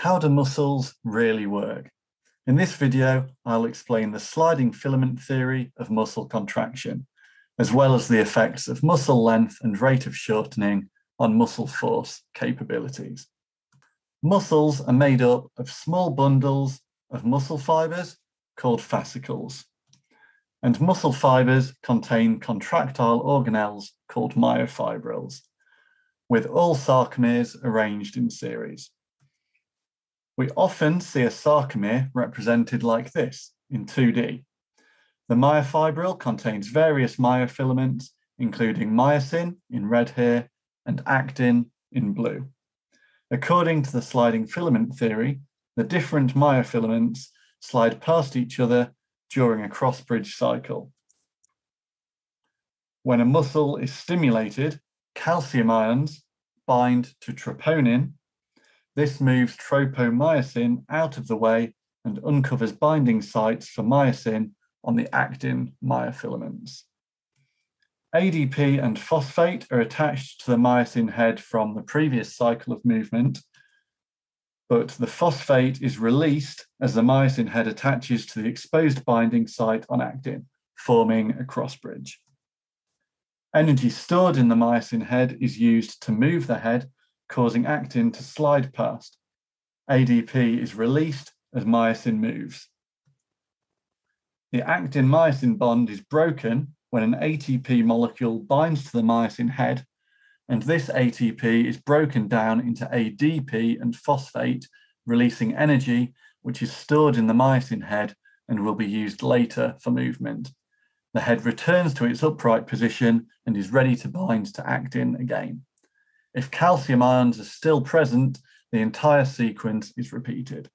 How do muscles really work? In this video, I'll explain the sliding filament theory of muscle contraction, as well as the effects of muscle length and rate of shortening on muscle force capabilities. Muscles are made up of small bundles of muscle fibers called fascicles. And muscle fibers contain contractile organelles called myofibrils, with all sarcomeres arranged in series. We often see a sarcomere represented like this in 2D. The myofibril contains various myofilaments, including myosin in red here and actin in blue. According to the sliding filament theory, the different myofilaments slide past each other during a cross-bridge cycle. When a muscle is stimulated, calcium ions bind to troponin this moves tropomyosin out of the way and uncovers binding sites for myosin on the actin myofilaments. ADP and phosphate are attached to the myosin head from the previous cycle of movement, but the phosphate is released as the myosin head attaches to the exposed binding site on actin, forming a cross bridge. Energy stored in the myosin head is used to move the head causing actin to slide past. ADP is released as myosin moves. The actin-myosin bond is broken when an ATP molecule binds to the myosin head, and this ATP is broken down into ADP and phosphate, releasing energy, which is stored in the myosin head and will be used later for movement. The head returns to its upright position and is ready to bind to actin again. If calcium ions are still present, the entire sequence is repeated.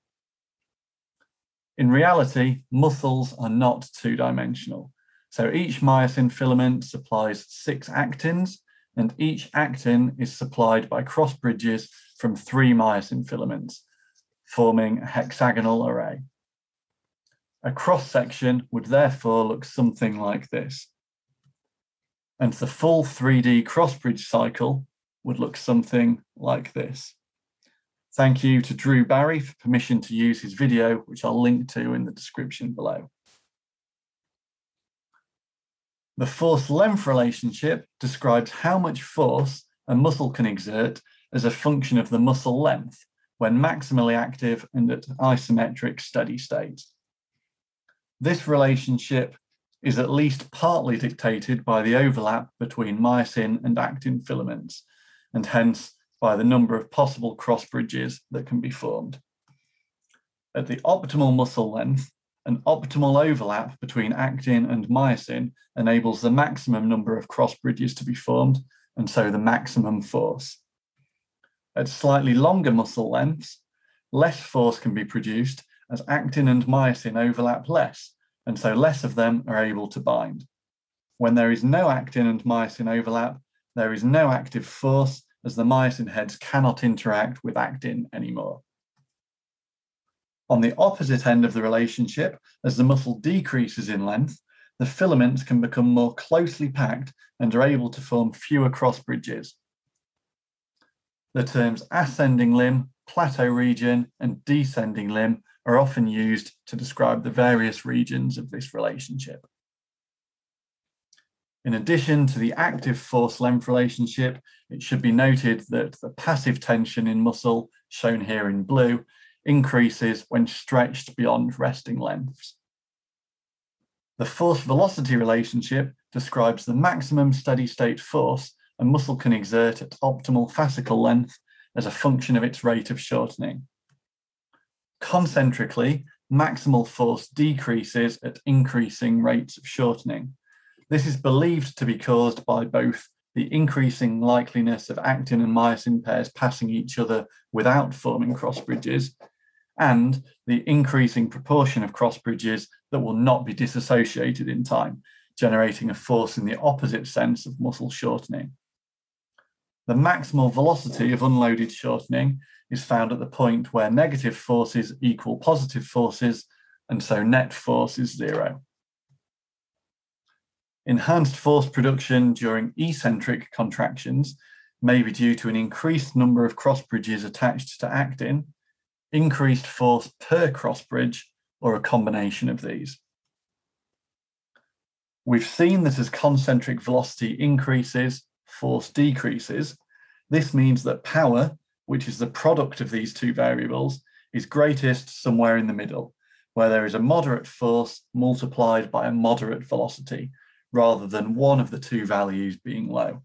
In reality, muscles are not two-dimensional. So each myosin filament supplies six actins, and each actin is supplied by cross bridges from three myosin filaments, forming a hexagonal array. A cross section would therefore look something like this. And the full 3D cross bridge cycle would look something like this. Thank you to Drew Barry for permission to use his video, which I'll link to in the description below. The force-length relationship describes how much force a muscle can exert as a function of the muscle length when maximally active and at isometric steady state. This relationship is at least partly dictated by the overlap between myosin and actin filaments, and hence by the number of possible cross bridges that can be formed. At the optimal muscle length, an optimal overlap between actin and myosin enables the maximum number of cross bridges to be formed, and so the maximum force. At slightly longer muscle lengths, less force can be produced as actin and myosin overlap less, and so less of them are able to bind. When there is no actin and myosin overlap, there is no active force as the myosin heads cannot interact with actin anymore. On the opposite end of the relationship, as the muscle decreases in length, the filaments can become more closely packed and are able to form fewer cross bridges. The terms ascending limb, plateau region, and descending limb are often used to describe the various regions of this relationship. In addition to the active force-length relationship, it should be noted that the passive tension in muscle, shown here in blue, increases when stretched beyond resting lengths. The force-velocity relationship describes the maximum steady-state force a muscle can exert at optimal fascicle length as a function of its rate of shortening. Concentrically, maximal force decreases at increasing rates of shortening, this is believed to be caused by both the increasing likeliness of actin and myosin pairs passing each other without forming cross bridges, and the increasing proportion of cross bridges that will not be disassociated in time, generating a force in the opposite sense of muscle shortening. The maximal velocity of unloaded shortening is found at the point where negative forces equal positive forces, and so net force is zero. Enhanced force production during eccentric contractions may be due to an increased number of cross bridges attached to actin, increased force per cross bridge, or a combination of these. We've seen that as concentric velocity increases, force decreases. This means that power, which is the product of these two variables, is greatest somewhere in the middle, where there is a moderate force multiplied by a moderate velocity, rather than one of the two values being low.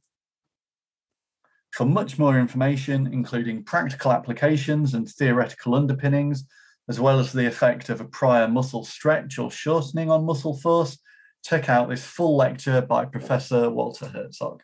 For much more information, including practical applications and theoretical underpinnings, as well as the effect of a prior muscle stretch or shortening on muscle force, check out this full lecture by Professor Walter Herzog.